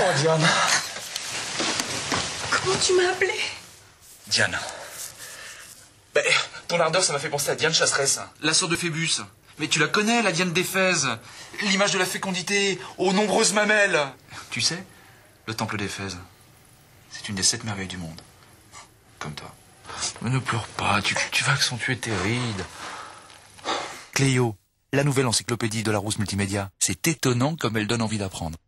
Oh, Diana. Comment tu m'as appelé? Diane. Ben, ton ardeur, ça m'a fait penser à Diane Chasseresse. La sœur de Phébus. Mais tu la connais, la Diane d'Éphèse. L'image de la fécondité aux nombreuses mamelles. Tu sais, le temple d'Éphèse, c'est une des sept merveilles du monde. Comme toi. Mais ne pleure pas, tu, tu vas accentuer tes rides. Cléo, la nouvelle encyclopédie de la Rousse Multimédia. C'est étonnant comme elle donne envie d'apprendre.